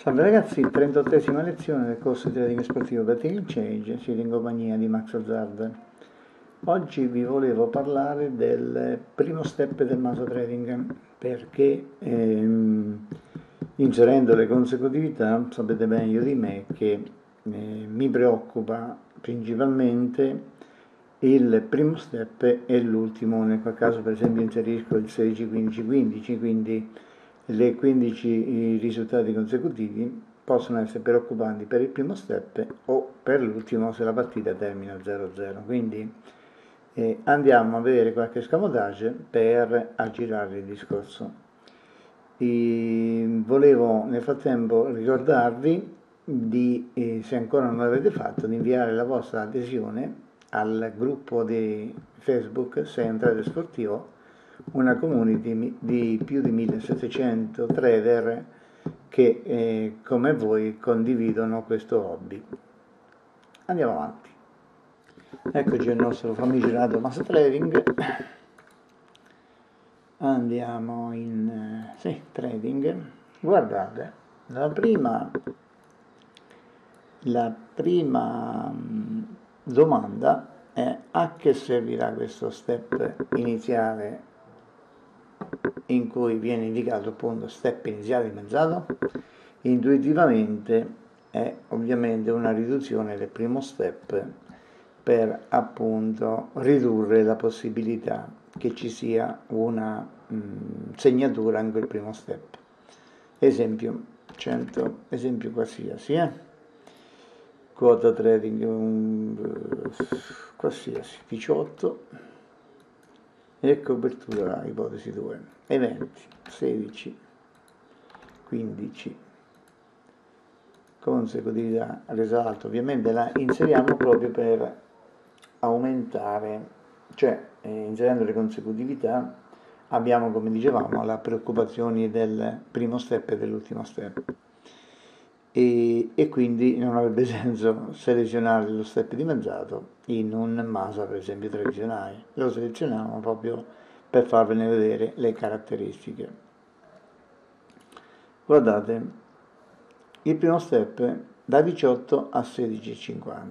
Salve ragazzi, 38esima lezione del corso di trading sportivo Betting Change, siete in compagnia di Max Azzard. Oggi vi volevo parlare del primo step del maso trading perché ehm, inserendo le consecutività sapete meglio di me che eh, mi preoccupa principalmente il primo step e l'ultimo, nel qual caso per esempio inserisco il 16-15-15, quindi le 15 risultati consecutivi possono essere preoccupanti per il primo step o per l'ultimo se la partita termina 0-0. Quindi eh, andiamo a vedere qualche scamotage per aggirare il discorso. E volevo nel frattempo ricordarvi di, eh, se ancora non l'avete fatto, di inviare la vostra adesione al gruppo di Facebook Se entrate sportivo una community di più di 1700 trader che eh, come voi condividono questo hobby. Andiamo avanti. Eccoci il nostro famigerato mass trading. Andiamo in eh, sì, trading. Guardate, la prima, la prima mm, domanda è a che servirà questo step iniziale in cui viene indicato appunto step iniziale dimezzato, intuitivamente è ovviamente una riduzione del primo step per appunto ridurre la possibilità che ci sia una mh, segnatura in quel primo step. Esempio 100, esempio qualsiasi, eh? quota trading un, qualsiasi 18 e copertura ipotesi 2 eventi 16 15 consecutività risalto ovviamente la inseriamo proprio per aumentare cioè eh, inserendo le consecutività abbiamo come dicevamo la preoccupazione del primo step e dell'ultimo step. E, e, quindi non avrebbe senso selezionare lo step dimezzato in un MASA per esempio tradizionale, lo selezioniamo proprio per farvene vedere le caratteristiche. Guardate, il primo step da 18 a 16,50.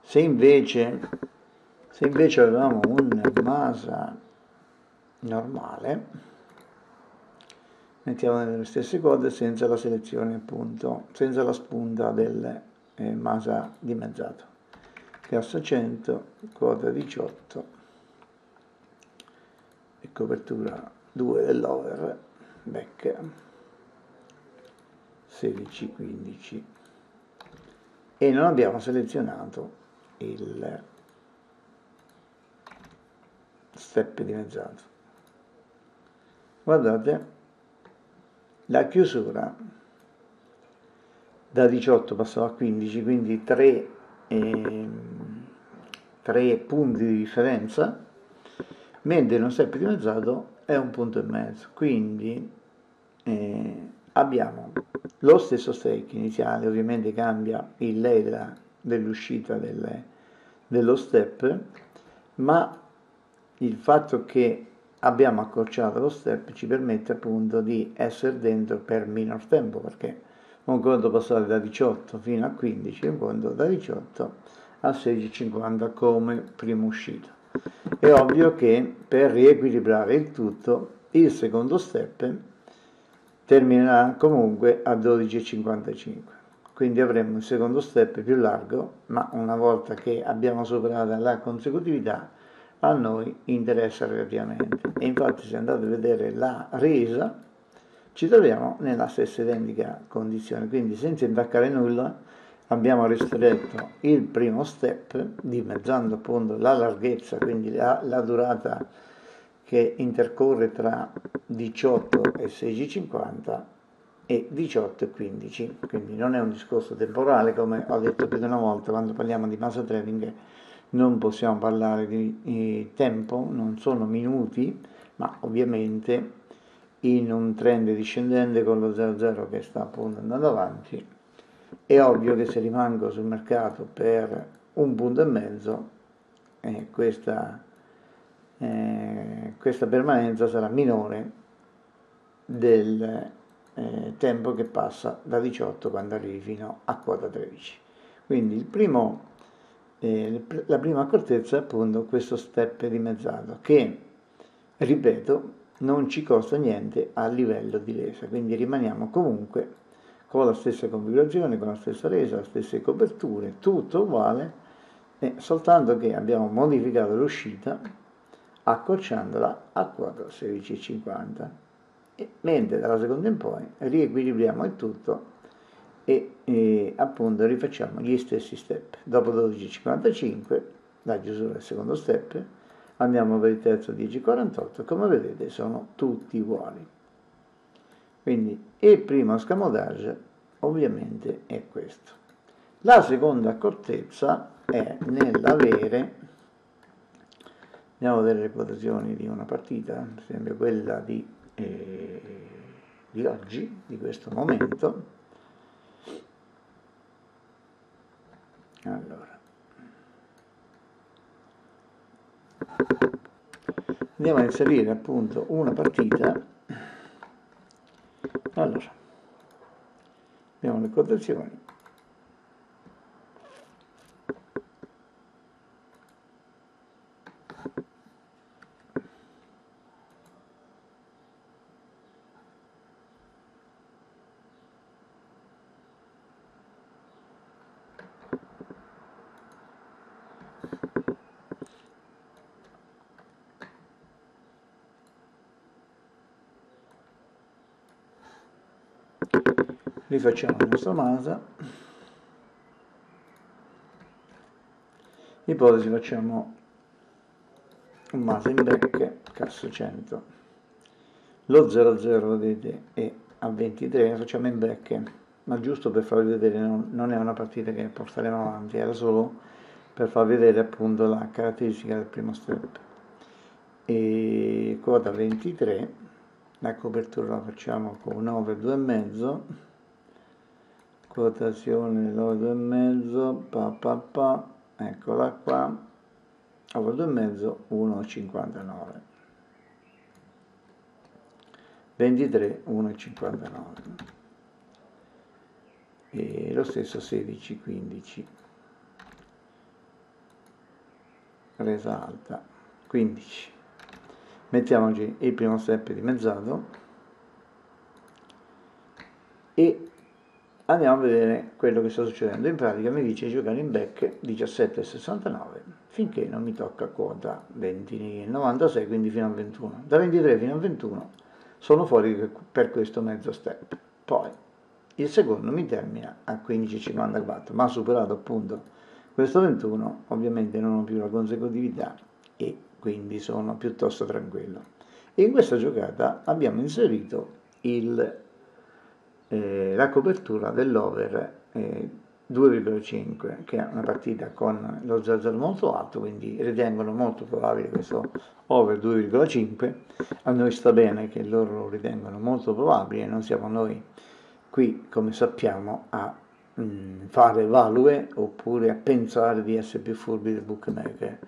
Se invece, se invece avevamo un MASA normale, mettiamo nelle stesse code senza la selezione appunto, senza la spunta del eh, Masa dimezzato. Cassa 100, quota 18 e copertura 2 dell'over, back 16, 15 e non abbiamo selezionato il step dimezzato. Guardate, la chiusura da 18 passò a 15, quindi 3, eh, 3 punti di differenza, mentre uno step dimezzato è un punto e mezzo, quindi eh, abbiamo lo stesso stake iniziale, ovviamente cambia il lei dell'uscita del, dello step, ma il fatto che abbiamo accorciato lo step ci permette appunto di essere dentro per minor tempo perché un conto passare da 18 fino a 15 un conto da 18 a 16,50 come prima uscita è ovvio che per riequilibrare il tutto il secondo step terminerà comunque a 12,55 quindi avremo il secondo step più largo ma una volta che abbiamo superato la consecutività a noi interessa relativamente. E infatti se andate a vedere la resa ci troviamo nella stessa identica condizione, quindi senza intaccare nulla abbiamo ristretto il primo step dimezzando appunto la larghezza, quindi la, la durata che intercorre tra 18 e 16,50 e 18 e 15, quindi non è un discorso temporale come ho detto più di una volta quando parliamo di massa trading non possiamo parlare di eh, tempo, non sono minuti, ma ovviamente in un trend discendente con lo 0,0 che sta appunto andando avanti, è ovvio che se rimango sul mercato per un punto e mezzo, eh, questa, eh, questa permanenza sarà minore del eh, tempo che passa da 18 quando arrivi fino a quota 13. Quindi primo, eh, la prima accortezza è appunto questo step dimezzato che, ripeto, non ci costa niente a livello di resa, quindi rimaniamo comunque con la stessa configurazione, con la stessa resa, le stesse coperture, tutto uguale, eh, soltanto che abbiamo modificato l'uscita accorciandola a quota 16,50 e, mentre dalla seconda in poi riequilibriamo il tutto e, e appunto rifacciamo gli stessi step. Dopo 12,55 la chiusura del secondo step andiamo per il terzo 10,48 come vedete sono tutti uguali quindi il primo scamotage ovviamente è questo. La seconda accortezza è nell'avere andiamo a vedere le quotazioni di una partita per esempio quella di, eh, di oggi di questo momento. Allora. Andiamo a inserire appunto una partita allora abbiamo le quotazioni rifacciamo il nostro masa ipotesi facciamo un masa in back cassa 100 lo 00 vedete è a 23 facciamo in back ma giusto per farvi vedere non, non è una partita che porteremo avanti era solo per far vedere appunto la caratteristica del primo step. E quota 23 la copertura la facciamo con 9 2,5 quotazione 9,5 pa pa pa eccola qua. Over 2,5 1,59 23 1,59 e lo stesso 16 15 resa alta 15 mettiamoci il primo step dimezzato e andiamo a vedere quello che sta succedendo. In pratica mi dice giocare in back 17,69 finché non mi tocca quota 20,96, quindi fino a 21. Da 23 fino a 21 sono fuori per questo mezzo step. Poi il secondo mi termina a 15,54, ma superato appunto questo 21, ovviamente non ho più la consecutività e quindi sono piuttosto tranquillo. E in questa giocata abbiamo inserito il eh, la copertura dell'over eh, 2,5 che è una partita con lo 0 molto alto quindi ritengono molto probabile questo over 2,5 a noi sta bene che loro lo ritengono molto probabile non siamo noi qui come sappiamo a mm, fare value oppure a pensare di essere più furbi del bookmaker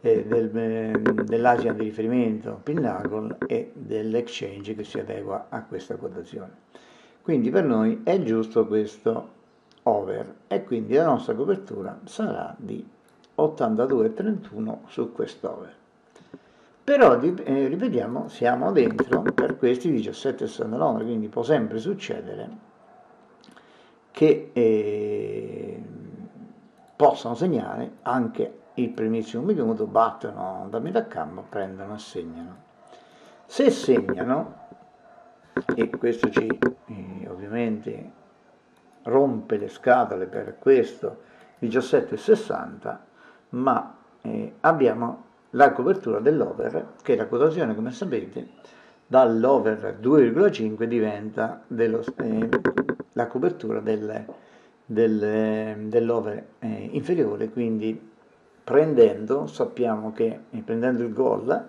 eh, del, eh, dell'agent di riferimento Pinnacle e dell'exchange che si adegua a questa quotazione quindi per noi è giusto questo over e quindi la nostra copertura sarà di 82,31 su quest'over. Però eh, ripetiamo, siamo dentro per questi 17,69, quindi può sempre succedere che eh, possano segnare anche il primissimo minuto, battono da metà campo, prendono e segnano. Se segnano, e questo ci eh, ovviamente rompe le scatole per questo. 17,60 ma eh, abbiamo la copertura dell'over che la quotazione come sapete dall'over 2,5 diventa dello, eh, la copertura del, del, dell'over eh, inferiore. Quindi prendendo sappiamo che eh, prendendo il gol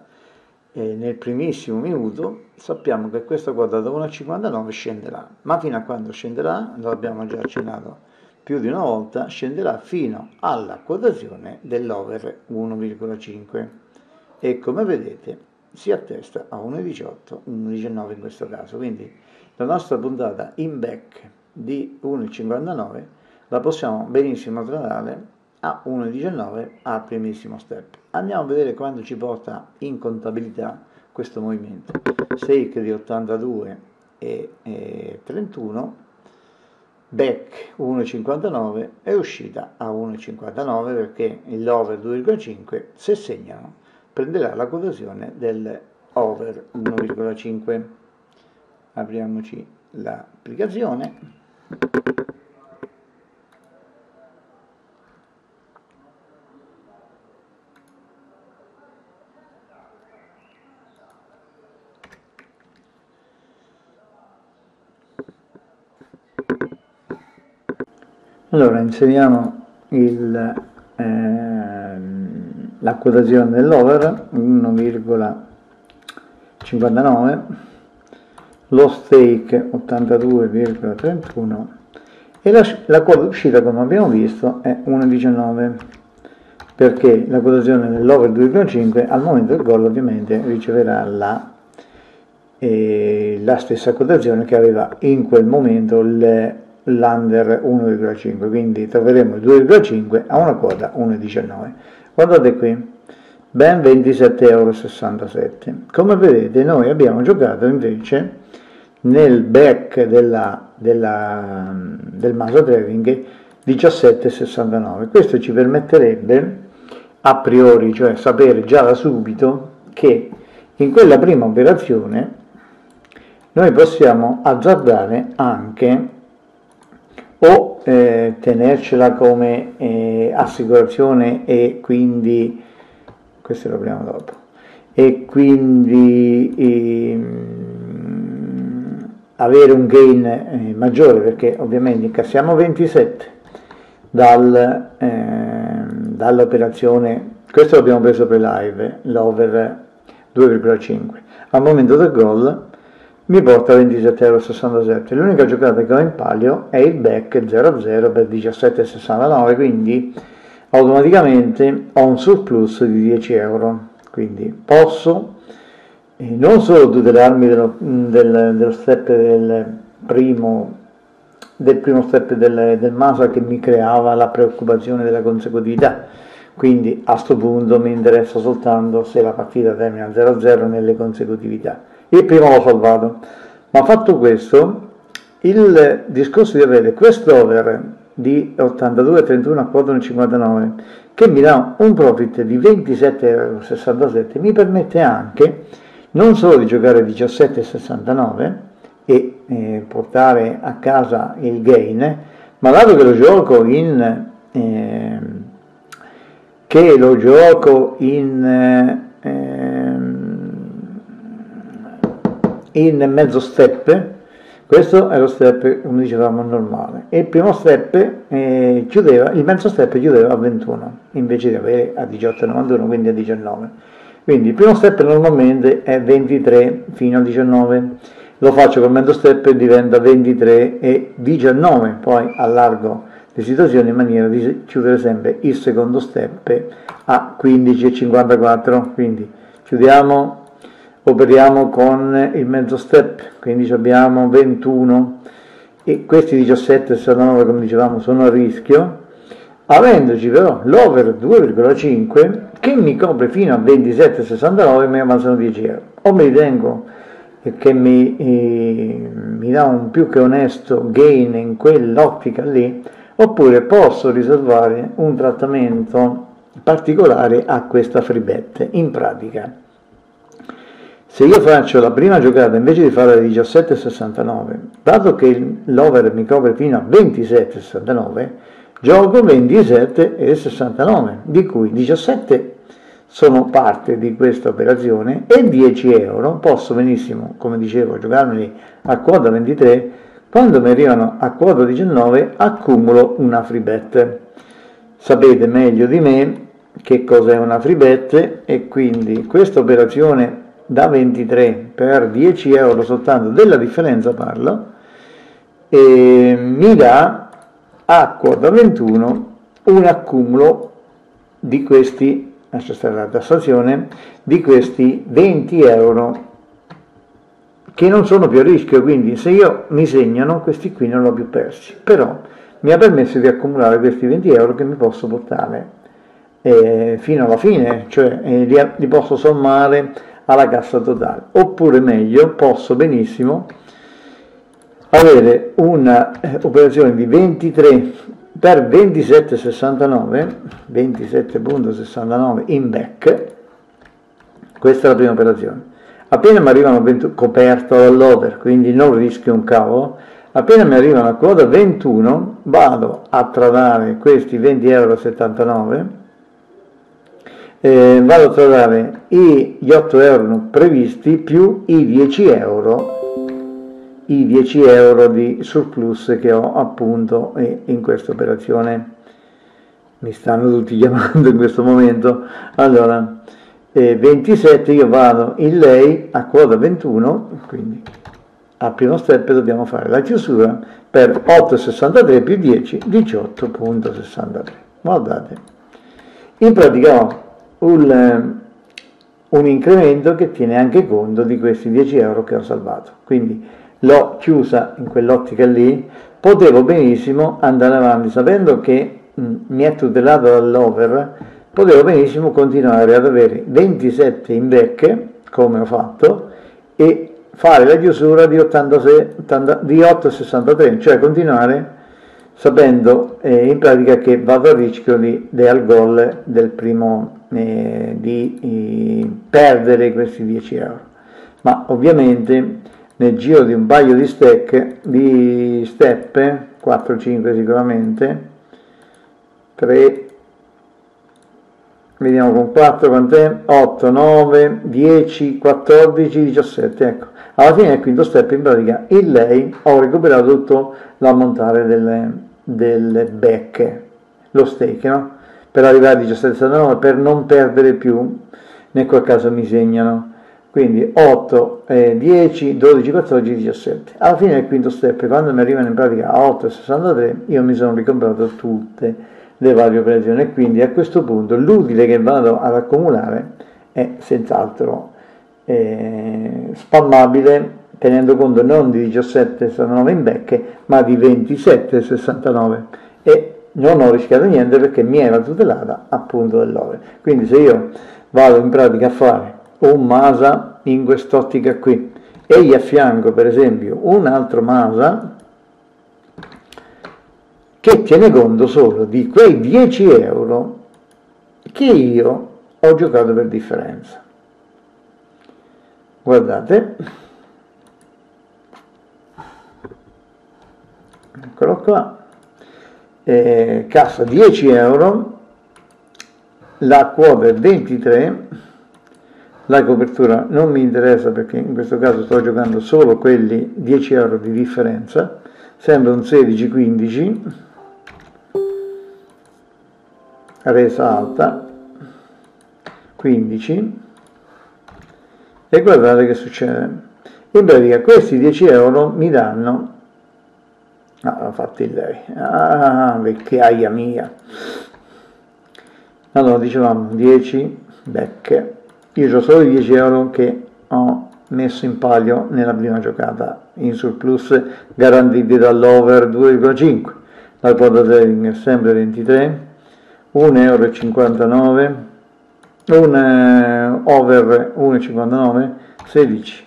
eh, nel primissimo minuto sappiamo che questa quota da 1,59 scenderà, ma fino a quando scenderà, lo abbiamo già accennato più di una volta, scenderà fino alla quotazione dell'over 1,5 e come vedete si attesta a 1,18, 1,19 in questo caso, quindi la nostra puntata in back di 1,59 la possiamo benissimo tradare a 1,19 al primissimo step. Andiamo a vedere quando ci porta in contabilità questo movimento. Stake di 82 e, e 31 back 1,59 è uscita a 1,59 perché il over 2,5 se segnano prenderà la quotazione del over 1,5 apriamoci l'applicazione Allora, inseriamo il, eh, la quotazione dell'over 1,59, lo stake 82,31 e la, la quota uscita come abbiamo visto è 1,19 perché la quotazione dell'over 2,5 al momento del gol ovviamente riceverà la, eh, la stessa quotazione che aveva in quel momento le l'under 1,5, quindi troveremo il 2,5 a una quota 1,19. Guardate qui, ben 27,67 euro. Come vedete noi abbiamo giocato invece nel back della, della, del Maso Trading 17,69. Questo ci permetterebbe a priori, cioè sapere già da subito, che in quella prima operazione noi possiamo azzardare anche o eh, tenercela come eh, assicurazione e quindi questo lo apriamo dopo e quindi ehm, avere un gain eh, maggiore perché ovviamente incassiamo 27 dal, ehm, dall'operazione questo l'abbiamo preso per live l'over 2,5 al momento del gol mi porta a 27,67€. L'unica giocata che ho in palio è il back 0-0 per 17,69, quindi automaticamente ho un surplus di 10 euro. Quindi posso eh, non solo tutelarmi dello, del, dello step del primo, del primo step del, del Masa che mi creava la preoccupazione della consecutività, quindi a questo punto mi interessa soltanto se la partita termina 0-0 nelle consecutività il primo l'ho salvato. Ma fatto questo, il discorso di avere quest'over di 82,31 a 4,59 che mi dà un profit di 27,67 mi permette anche non solo di giocare 17,69 e eh, portare a casa il gain, ma dato che lo gioco in eh, che lo gioco in eh, in mezzo step, questo è lo step, come dicevamo, normale. E il primo step eh, chiudeva, il mezzo step chiudeva a 21, invece di avere a 18,91, quindi a 19. Quindi il primo step normalmente è 23 fino a 19, lo faccio col mezzo step e diventa 23 e 19, poi allargo le situazioni in maniera di chiudere sempre il secondo step a 15,54, quindi chiudiamo operiamo con il mezzo step, quindi abbiamo 21 e questi 17 19 come dicevamo sono a rischio, avendoci però l'over 2,5 che mi copre fino a 27,69 mi avanzano 10 euro. O mi ritengo che mi, eh, mi dà un più che onesto gain in quell'ottica lì, oppure posso riservare un trattamento particolare a questa free. In pratica se io faccio la prima giocata invece di fare 17,69, dato che l'over mi copre fino a 27,69, gioco 27,69, di cui 17 sono parte di questa operazione e 10 euro posso benissimo, come dicevo, giocarmeli a quota 23, quando mi arrivano a quota 19 accumulo una free bet. Sapete meglio di me che cos'è una free bet e quindi questa operazione da 23 per 10 euro soltanto della differenza parlo e mi dà a quota 21 un accumulo di questi lascia stare la tassazione, di questi 20 euro che non sono più a rischio, quindi se io mi segnano questi qui non li ho più persi, però mi ha permesso di accumulare questi 20 euro che mi posso portare eh, fino alla fine, cioè eh, li, li, posso sommare alla cassa totale, oppure meglio posso benissimo avere un'operazione eh, di 23 per 27,69 27,69 in back. Questa è la prima operazione. Appena mi arrivano 20, coperto dall'over quindi non rischio un cavolo appena mi arrivano a quota 21 vado a tradare questi 20,79 euro eh, vado a tradare gli 8 euro previsti più i 10 euro i 10 euro di surplus che ho appunto in questa operazione. Mi stanno tutti chiamando in questo momento. Allora eh, 27 io vado in lei a quota 21 quindi al primo step dobbiamo fare la chiusura per 8,63 più 10 18,63 guardate. In pratica ho un, eh, un incremento che tiene anche conto di questi 10 euro che ho salvato. Quindi l'ho chiusa in quell'ottica lì, potevo benissimo andare avanti sapendo che mh, mi è tutelato dall'over, potevo benissimo continuare ad avere 27 in back, come ho fatto, e fare la chiusura di, 86, 80, di 8,63, cioè continuare sapendo eh, in pratica che vado a rischio di, al gol del primo eh, di eh, perdere questi 10 euro. Ma ovviamente nel giro di un paio di, stack, di step, 4-5 sicuramente, 3, vediamo con 4 quant'è, 8, 9, 10, 14, 17, ecco. Alla fine del quinto step in pratica in lei ho recuperato tutto l'ammontare delle, delle becche, lo stake, no? Per arrivare a 17,79 per non perdere più, nel qual caso mi segnano. Quindi 8, eh, 10, 12, 14, 17. Alla fine del quinto step, quando mi arrivano in pratica a 8,63, io mi sono ricomprato tutte le varie operazioni. E quindi a questo punto l'utile che vado ad accumulare è senz'altro eh, spammabile tenendo conto non di 17,69 in back ma di 27,69 e non ho rischiato niente perché mi era tutelata appunto dell'ore. Quindi se io vado in pratica a fare un Masa in quest'ottica qui e gli affianco per esempio un altro Masa che tiene conto solo di quei 10 euro che io ho giocato per differenza. Guardate, eccolo qua, eh, cassa 10 euro, la quota è 23 la copertura non mi interessa perché in questo caso sto giocando solo quelli 10 euro di differenza sembra un 16-15 resa alta 15 e guardate che succede. In pratica questi 10 euro mi danno no, l'ho fatti lei. Ah, vecchiaia mia. Allora dicevamo 10 becche. Io ho solo i 10 euro che ho messo in palio nella prima giocata. In surplus garantiti dall'over 2,5 la quota trading è sempre 23 1,59 euro un eh, over 1,59 16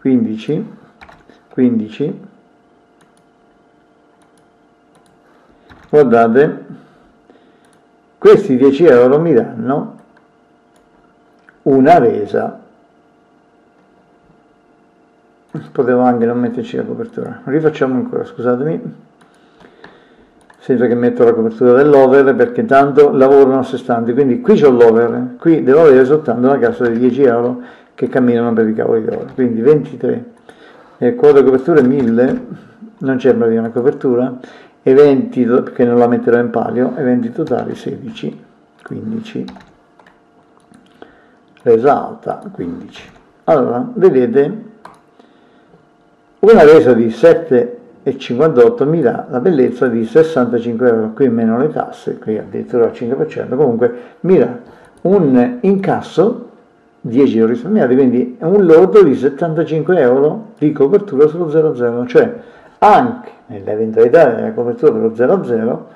15 15 guardate questi 10 euro mi danno una resa. Potevo anche non metterci la copertura. Rifacciamo ancora scusatemi. Senza che metto la copertura dell'over perché tanto lavorano a sé stanti quindi qui c'ho l'over qui devo avere soltanto una cassa di 10 euro che camminano per i cavoli d'oro. Quindi 23 e quota copertura 1000 non c'è praticamente una copertura eventi perché non la metterò in palio eventi totali 16 15 resa alta 15. Allora, vedete, una resa di 7,58 mi dà la bellezza di 65 euro, qui meno le tasse, qui addirittura al 5%, comunque mi dà un incasso 10 euro risparmiati, quindi un lordo di 75 euro di copertura sullo 00, cioè anche nell'eventualità della copertura dello 00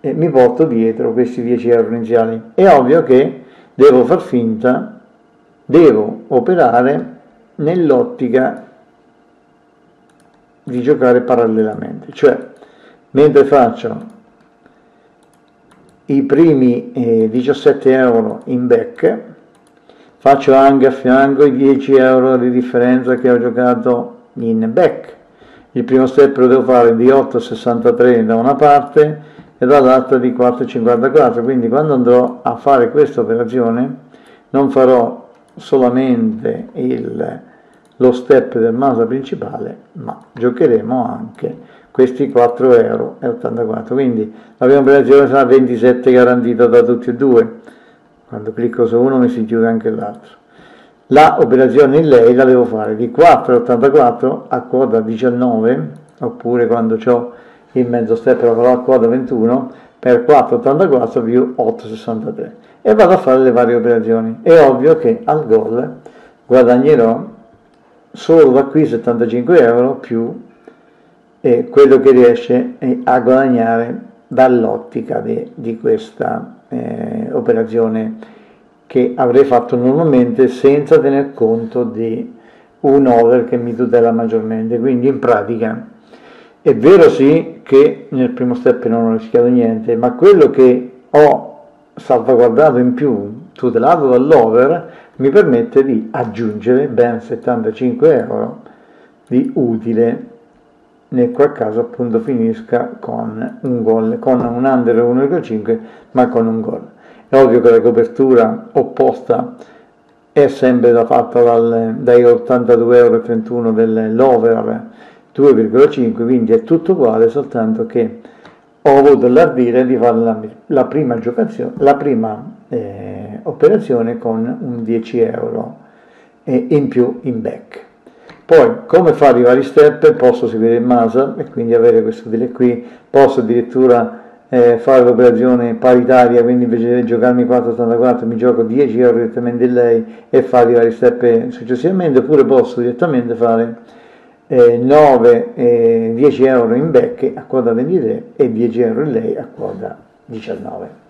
eh, mi porto dietro questi 10 euro iniziali. È ovvio che devo far finta, devo operare nell'ottica di giocare parallelamente, cioè mentre faccio i primi eh, 17 euro in back, faccio anche a fianco i 10 euro di differenza che ho giocato in back. Il primo step lo devo fare di 8,63 da una parte e dall'altra di 4,54, quindi quando andrò a fare questa operazione non farò solamente il, lo step del MASA principale, ma giocheremo anche questi 4,84 euro. Quindi la prima operazione sarà 27 garantita da tutti e due. Quando clicco su uno mi si chiude anche l'altro. La operazione in lei la devo fare di 4,84 a quota 19, oppure quando ho il mezzo step la farò a quota 21 per 4,84 più 8,63 e vado a fare le varie operazioni. È ovvio che al gol guadagnerò solo da qui 75 euro più eh, quello che riesce a guadagnare dall'ottica di, di questa eh, operazione che avrei fatto normalmente senza tener conto di un over che mi tutela maggiormente. Quindi in pratica è vero sì che nel primo step non ho rischiato niente, ma quello che ho salvaguardato in più, tutelato dall'over, mi permette di aggiungere ben 75 euro di utile nel qual caso appunto finisca con un gol, con un under 1,5 ma con un gol. È ovvio che la copertura opposta è sempre da fatta dal, dai 82,31 euro dell'over 2,5, quindi è tutto uguale, soltanto che ho avuto l'ardire di fare la, la prima, la prima eh, operazione con un 10 euro eh, in più in back. Poi, come fare i vari step, posso seguire il MASA e quindi avere questo utile qui, posso addirittura eh, fare l'operazione paritaria, quindi invece di giocarmi 4,84 mi gioco 10 euro direttamente in lei e fare i vari step successivamente, oppure posso direttamente fare eh, 9, eh, 10 euro in back a quota 23 e 10 euro in lei a quota 19.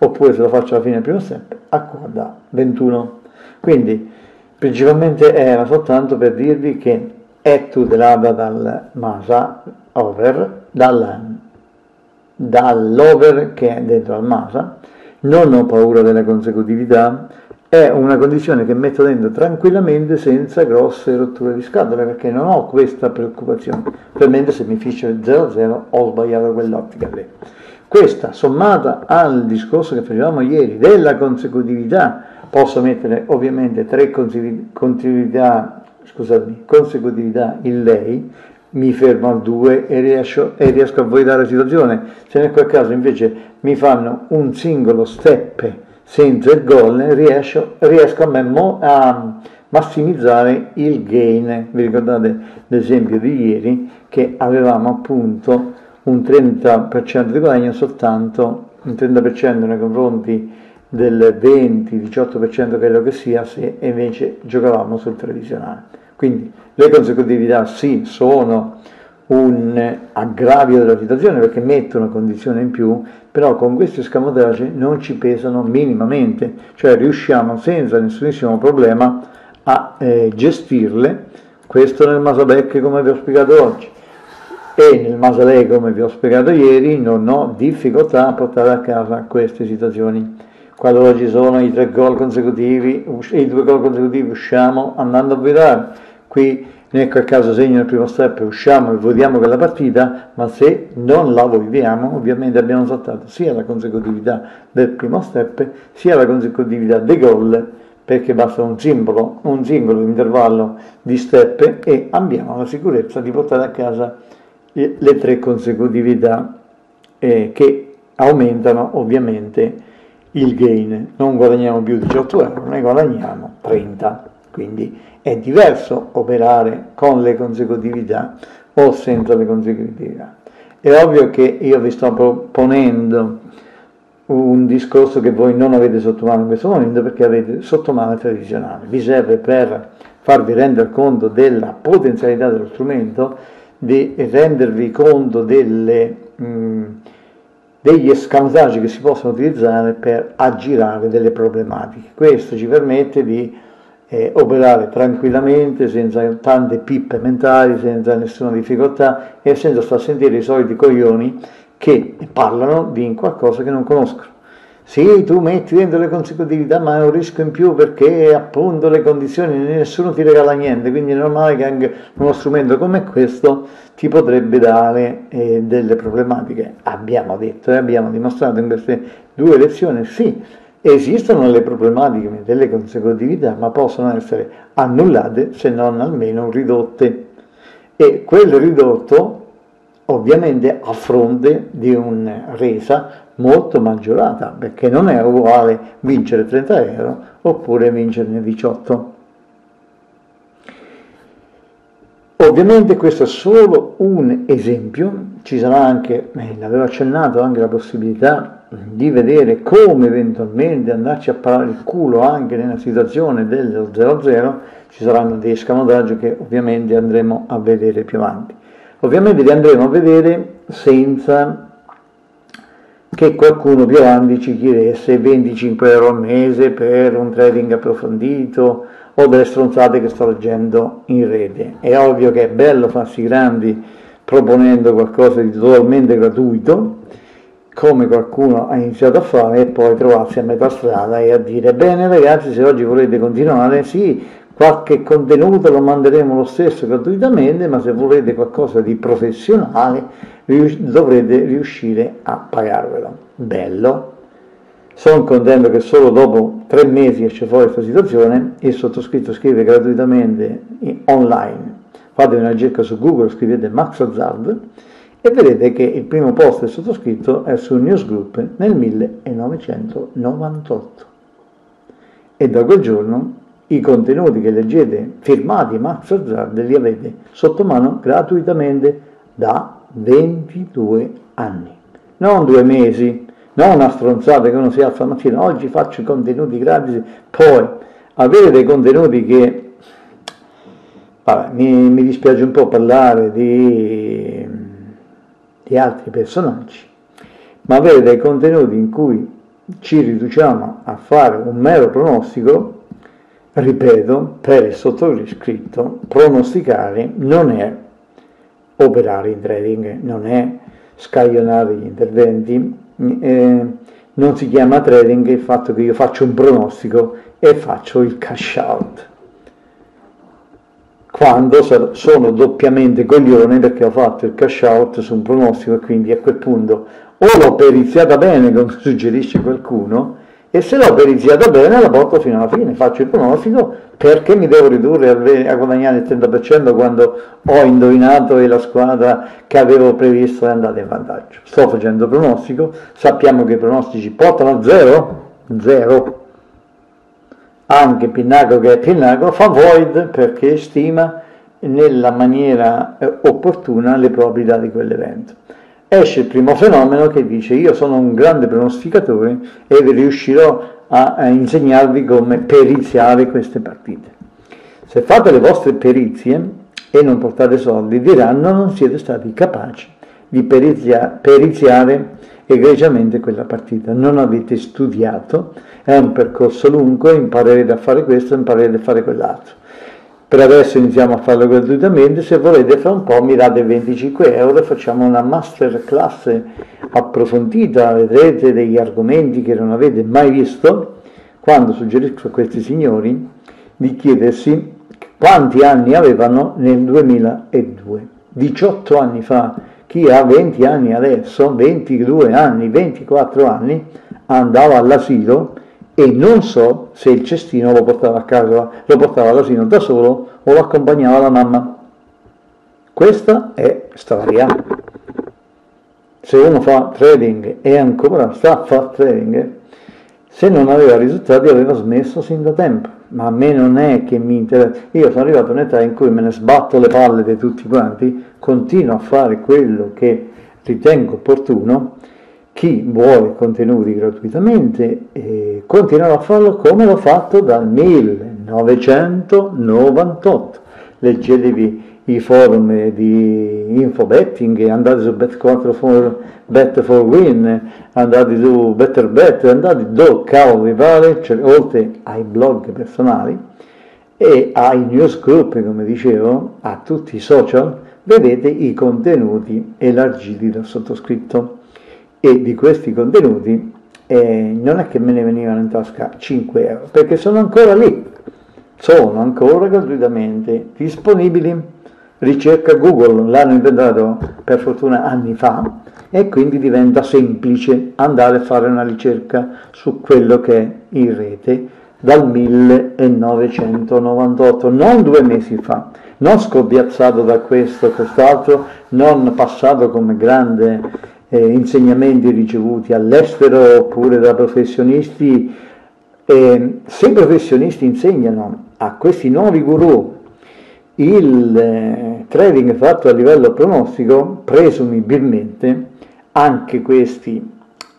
Oppure se lo faccio alla fine del primo step a quota 21. Quindi Principalmente era soltanto per dirvi che è tutelata dal MASA over, dal, dall'over che è dentro al MASA, non ho paura della consecutività, è una condizione che metto dentro tranquillamente senza grosse rotture di scatole perché non ho questa preoccupazione, probabilmente se mi finisce il 0-0 ho sbagliato quell'ottica lì. Questa sommata al discorso che facevamo ieri della consecutività posso mettere ovviamente tre continuità, scusatemi, consecutività in lei, mi fermo al 2 e riesco, e riesco a voidare la situazione. Se nel quel caso invece mi fanno un singolo step senza il gol, riesco, riesco a, memo, a massimizzare il gain. Vi ricordate l'esempio di ieri che avevamo appunto un 30% di guadagno soltanto, un 30% nei confronti del 20-18% quello che sia se invece giocavamo sul tradizionale. Quindi le consecutività sì sono un aggravio della situazione perché mettono una condizione in più, però con questi scamotage non ci pesano minimamente, cioè riusciamo senza nessunissimo problema a eh, gestirle, questo nel Masabec come vi ho spiegato oggi. E nel Masalei come vi ho spiegato ieri non ho difficoltà a portare a casa queste situazioni. Qualora ci sono i tre gol consecutivi, i due gol consecutivi usciamo andando a guidare, qui in quel caso segno il primo step, usciamo e votiamo quella partita, ma se non la votiamo ovviamente abbiamo saltato sia la consecutività del primo step sia la consecutività dei gol perché basta un singolo, un singolo intervallo di step e abbiamo la sicurezza di portare a casa le tre consecutività eh, che aumentano ovviamente il gain, non guadagniamo più 18 euro, ne guadagniamo 30, quindi è diverso operare con le consecutività o senza le consecutività. È ovvio che io vi sto proponendo un discorso che voi non avete sotto mano in questo momento perché avete sotto mano il tradizionale. Vi serve per farvi rendere conto della potenzialità dello strumento, di rendervi conto delle, mh, degli escamotage che si possono utilizzare per aggirare delle problematiche. Questo ci permette di eh, operare tranquillamente, senza tante pippe mentali, senza nessuna difficoltà e senza star a sentire i soliti coglioni che parlano di qualcosa che non conoscono. Sì, tu metti dentro le consecutività, ma è un rischio in più perché appunto le condizioni, nessuno ti regala niente, quindi è normale che anche uno strumento come questo ti potrebbe dare eh, delle problematiche. Abbiamo detto e abbiamo dimostrato in queste due lezioni, sì, esistono le problematiche delle consecutività, ma possono essere annullate se non almeno ridotte. E quel ridotto ovviamente a fronte di una resa molto maggiorata, perché non è uguale vincere 30 euro oppure vincerne 18. Ovviamente questo è solo un esempio, ci sarà anche, eh, l'avevo accennato, anche la possibilità di vedere come eventualmente andarci a parare il culo anche nella situazione del 0-0, ci saranno dei scamotaggi che ovviamente andremo a vedere più avanti. Ovviamente li andremo a vedere senza che qualcuno più avanti ci chiedesse 25 euro al mese per un trading approfondito o delle stronzate che sto leggendo in rete. È ovvio che è bello farsi grandi proponendo qualcosa di totalmente gratuito, come qualcuno ha iniziato a fare, e poi trovarsi a metà strada e a dire bene ragazzi se oggi volete continuare, sì, qualche contenuto lo manderemo lo stesso gratuitamente, ma se volete qualcosa di professionale dovrete riuscire a pagarvelo. Bello. Sono contento che solo dopo tre mesi esce fuori questa situazione, il sottoscritto scrive gratuitamente online. Fate una ricerca su Google, scrivete Max Hazard e vedete che il primo post del sottoscritto è su Newsgroup nel 1998. E da quel giorno i contenuti che leggete firmati Max Azzard li avete sotto mano gratuitamente da 22 anni, non due mesi, non una stronzata che uno si alza la mattina, oggi faccio i contenuti gratis, poi avere dei contenuti che, vabbè, mi, mi dispiace un po' parlare di, di altri personaggi, ma avere dei contenuti in cui ci riduciamo a fare un mero pronostico ripeto, per il sottoscritto, pronosticare non è operare in trading, non è scaglionare gli interventi, eh, non si chiama trading il fatto che io faccio un pronostico e faccio il cash out. Quando sono doppiamente coglione perché ho fatto il cash out su un pronostico e quindi a quel punto o l'ho periziata bene come suggerisce qualcuno e se l'ho periziata bene la porto fino alla fine, faccio il pronostico perché mi devo ridurre a, guadagnare il 30% quando ho indovinato e la squadra che avevo previsto è andata in vantaggio. Sto facendo pronostico, sappiamo che i pronostici portano a zero, zero. Anche Pinnaco che è Pinnaco fa void perché stima nella maniera eh, opportuna le probabilità di quell'evento esce il primo fenomeno che dice io sono un grande pronosticatore e riuscirò a, a insegnarvi come periziare queste partite. Se fate le vostre perizie e non portate soldi, diranno non siete stati capaci di perizia, periziare egregiamente quella partita, non avete studiato, è un percorso lungo, imparerete a fare questo, imparerete a fare quell'altro. Per adesso iniziamo a farlo gratuitamente, se volete fra un po' mi date 25 euro e facciamo una masterclass approfondita, vedrete degli argomenti che non avete mai visto, quando suggerisco a questi signori di chiedersi quanti anni avevano nel 2002. 18 anni fa, chi ha 20 anni adesso, 22 anni, 24 anni, andava all'asilo e non so se il cestino lo portava a casa, lo portava all'asilo da solo o lo accompagnava la mamma. Questa è storia. Se uno fa trading e ancora sta a fare trading, se non aveva risultati aveva smesso sin da tempo. Ma a me non è che mi interessa. Io sono arrivato a un'età in cui me ne sbatto le palle di tutti quanti, continuo a fare quello che ritengo opportuno chi vuole contenuti gratuitamente eh, continuerà a farlo come l'ho fatto dal 1998. Leggetevi i forum di infobetting, andate su Bet4 for, Bet for Win, andate su Better Bet, andate dove cavolo vi pare, cioè, oltre ai blog personali e ai newsgroup, come dicevo, a tutti i social, vedete i contenuti elargiti dal sottoscritto e di questi contenuti eh, non è che me ne venivano in tasca 5 euro, perché sono ancora lì, sono ancora gratuitamente disponibili. Ricerca Google l'hanno inventato per fortuna anni fa e quindi diventa semplice andare a fare una ricerca su quello che è in rete dal 1998, non due mesi fa, non scoppiazzato da questo o quest'altro, non passato come grande eh, insegnamenti ricevuti all'estero oppure da professionisti, eh, se i professionisti insegnano a questi nuovi guru il eh, trading fatto a livello pronostico, presumibilmente anche questi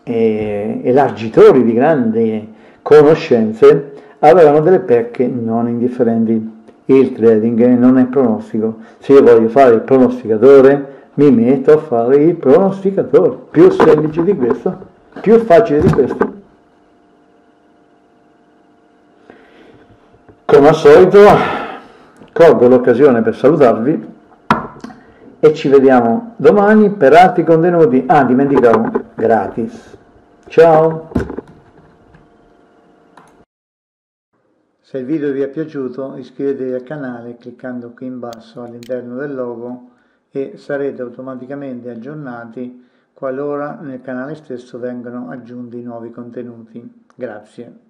eh, elargitori di grandi conoscenze avevano delle pecche non indifferenti. Il trading non è pronostico. Se io voglio fare il pronosticatore, mi metto a fare il pronosticatore. Più semplice di questo, più facile di questo. Come al solito, colgo l'occasione per salutarvi e ci vediamo domani per altri contenuti. Ah, dimenticavo, gratis. Ciao! Se il video vi è piaciuto iscrivetevi al canale cliccando qui in basso all'interno del logo e sarete automaticamente aggiornati qualora nel canale stesso vengano aggiunti nuovi contenuti. Grazie.